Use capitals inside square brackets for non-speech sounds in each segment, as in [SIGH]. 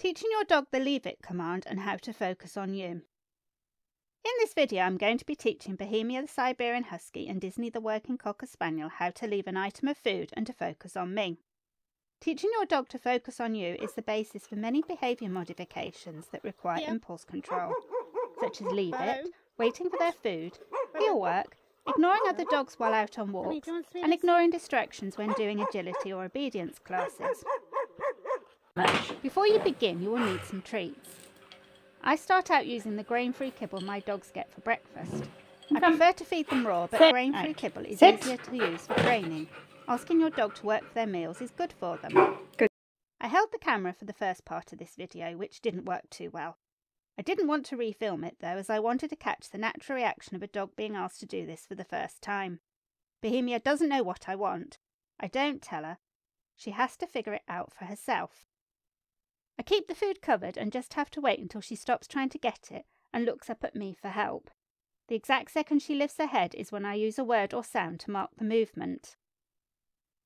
teaching your dog the leave it command and how to focus on you. In this video I'm going to be teaching Bohemia the Siberian Husky and Disney the Working Cocker Spaniel how to leave an item of food and to focus on me. Teaching your dog to focus on you is the basis for many behaviour modifications that require yeah. impulse control, such as leave it, waiting for their food, heel work, ignoring other dogs while out on walks, and ignoring distractions when doing agility or obedience classes. Before you begin, you will need some treats. I start out using the grain-free kibble my dogs get for breakfast. I prefer to feed them raw, but grain-free kibble is easier to use for training. Asking your dog to work for their meals is good for them. Good. I held the camera for the first part of this video, which didn't work too well. I didn't want to refilm it though, as I wanted to catch the natural reaction of a dog being asked to do this for the first time. Bohemia doesn't know what I want. I don't tell her. She has to figure it out for herself. I keep the food covered and just have to wait until she stops trying to get it and looks up at me for help. The exact second she lifts her head is when I use a word or sound to mark the movement.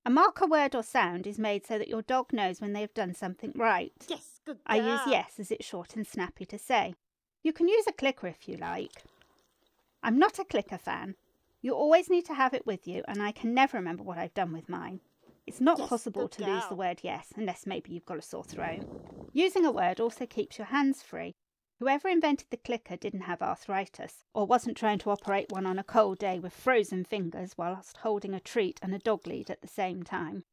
A marker word or sound is made so that your dog knows when they have done something right. Yes, good girl. I use yes as it's short and snappy to say. You can use a clicker if you like. I'm not a clicker fan. You always need to have it with you, and I can never remember what I've done with mine. It's not yes, possible to lose the word yes unless maybe you've got a sore throat. Using a word also keeps your hands free. Whoever invented the clicker didn't have arthritis, or wasn't trying to operate one on a cold day with frozen fingers whilst holding a treat and a dog lead at the same time.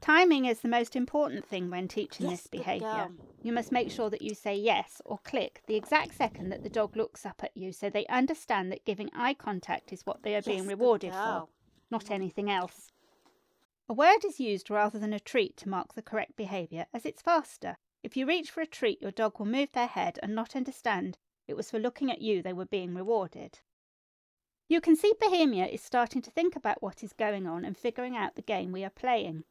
Timing is the most important thing when teaching yes, this behaviour. You must make sure that you say yes or click the exact second that the dog looks up at you so they understand that giving eye contact is what they are yes, being rewarded for, not anything else. A word is used rather than a treat to mark the correct behaviour as it's faster. If you reach for a treat, your dog will move their head and not understand it was for looking at you they were being rewarded. You can see Bohemia is starting to think about what is going on and figuring out the game we are playing.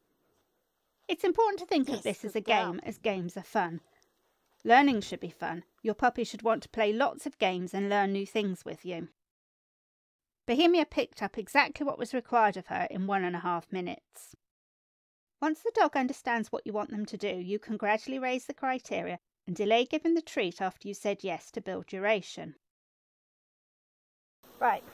It's important to think yes, of this as a game, as games are fun. Learning should be fun. Your puppy should want to play lots of games and learn new things with you. Bohemia picked up exactly what was required of her in one and a half minutes. Once the dog understands what you want them to do, you can gradually raise the criteria and delay giving the treat after you said yes to build duration. Right.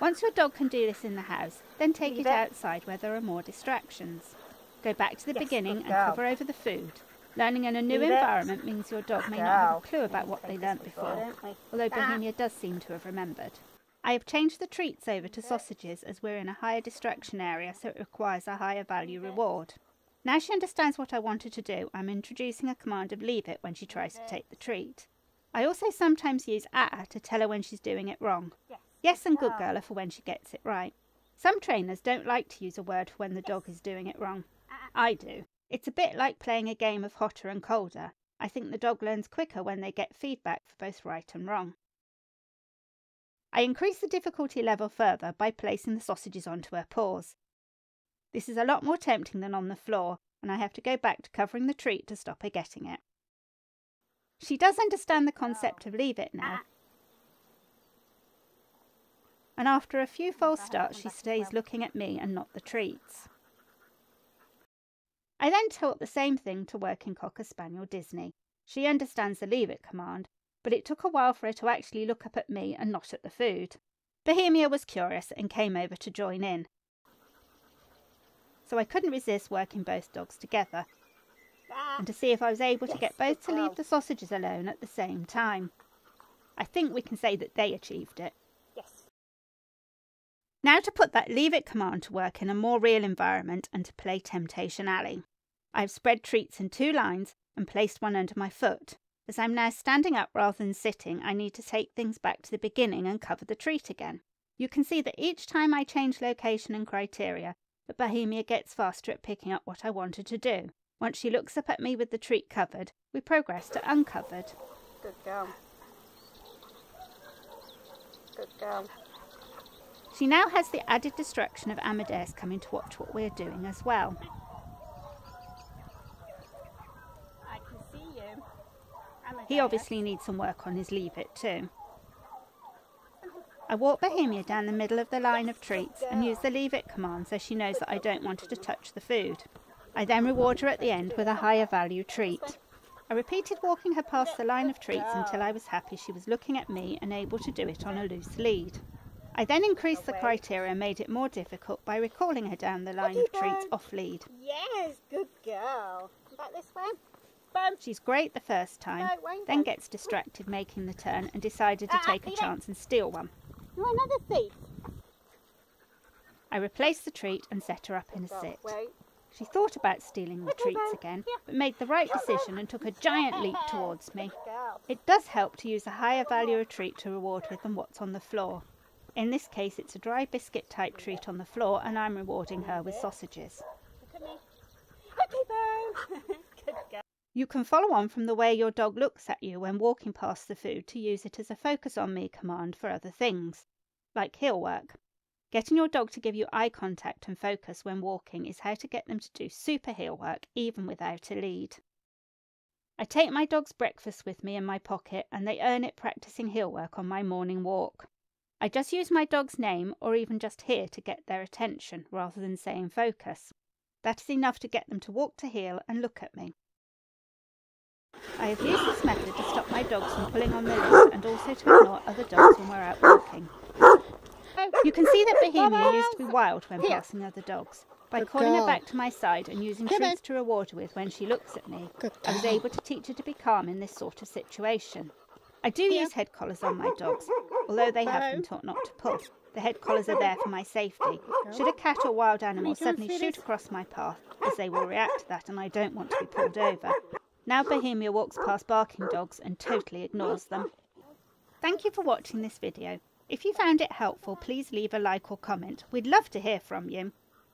Once your dog can do this in the house, then take Leave it, it, outside where there are more distractions. Go back to the yes, beginning and cover over the food. Learning in a new Leave environment it. means your dog may not have a clue about what they learnt before, although Bohemia does seem to have remembered. I have changed the treats over to sausages as we're in a higher distraction area so it requires a higher value reward. Now she understands what I wanted to do, I'm introducing a command of leave it when she tries to take the treat. I also sometimes use ah to tell her when she's doing it wrong. Yes, and good girl are for when she gets it right. Some trainers don't like to use a word for when the dog is doing it wrong. I do. It's a bit like playing a game of hotter and colder. I think the dog learns quicker when they get feedback for both right and wrong. I increase the difficulty level further by placing the sausages onto her paws. This is a lot more tempting than on the floor, and I have to go back to covering the treat to stop her getting it. She does understand the concept of leave it now. And after a few false starts, she stays looking at me and not the treats. I then taught the same thing to working Cocker Spaniel Disney. She understands the leave it command, but it took a while for her to actually look up at me and not at the food. Bohemia was curious and came over to join in. So I couldn't resist working both dogs together and to see if I was able to get both to leave the sausages alone at the same time. I think we can say that they achieved it. Yes. Now to put that leave it command to work in a more real environment and to play Temptation Alley. I've spread treats in two lines and placed one under my foot. As I'm now standing up rather than sitting, I need to take things back to the beginning and cover the treat again. You can see that each time I change location and criteria, the Bohemia gets faster at picking up what I wanted to do. Once she looks up at me with the treat covered, we progress to uncovered. Good girl. Good girl. She now has the added distraction of Amadeus coming to watch what we're doing as well. He obviously needs some work on his leave it too. I walk Bohemia down the middle of the line of treats and use the leave it command so she knows that I don't want her to touch the food. I then reward her at the end with a higher value treat. I repeated walking her past the line of treats until I was happy she was looking at me and able to do it on a loose lead. I then increased the criteria and made it more difficult by recalling her down the line of treats off lead. Yes, good girl. Back this way. She's great the first time, then gets distracted making the turn and decided to Ah, take a chance and steal one. You're another thief. I replaced the treat and set her up in a sit. She thought about stealing the treats again, but made the right decision and took a giant leap [LAUGHS] towards me. It does help to use a higher value of treat to reward with than what's on the floor. In this case, it's a dry biscuit type treat on the floor, and I'm rewarding her with sausages. Look at me. Okay, Bo. [LAUGHS] good girl. You can follow on from the way your dog looks at you when walking past the food to use it as a focus on me command for other things, like heel work. Getting your dog to give you eye contact and focus when walking is how to get them to do super heel work even without a lead. I take my dog's breakfast with me in my pocket and they earn it practicing heel work on my morning walk. I just use my dog's name or even just here to get their attention rather than saying focus. That is enough to get them to walk to heel and look at me. I have used this method to stop my dogs from pulling on their leash and also to ignore other dogs when we're out walking. You can see that Bohemia used to be wild when passing other dogs. By Good calling her back to my side and using Come treats to reward her with when she looks at me, I was able to teach her to be calm in this sort of situation. I do use head collars on my dogs, although they have been taught not to pull. The head collars are there for my safety. Should a cat or wild animal do you want suddenly shoot across my path, as they will react to that and I don't want to be pulled over. Now Bohemia walks past barking dogs and totally ignores them. Thank you for watching this video. If you found it helpful, please leave a like or comment. We'd love to hear from you.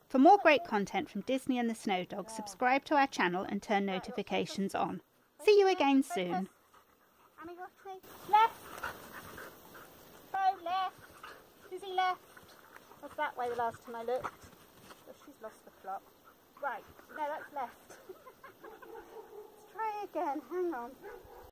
For more great content from Disney and the Snow Dog, subscribe to our channel and turn notifications on. See you again soon. Left. Left. Left. Was that way the last time I looked? Oh, she's lost the plot. Right. No, that's left. [LAUGHS] Try again. Hang on.